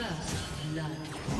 First blood.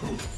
Whew.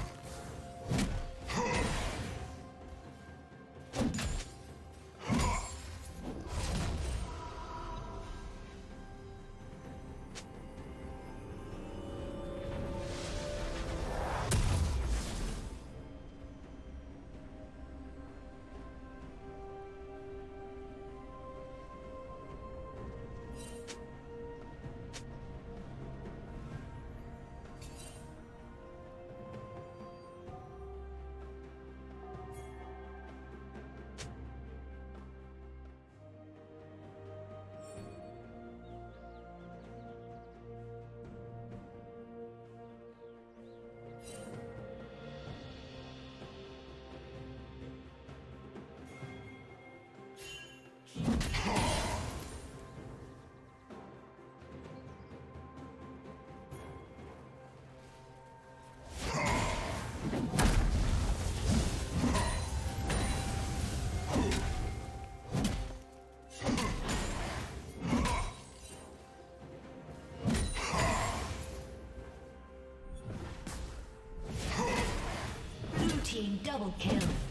Team double kill.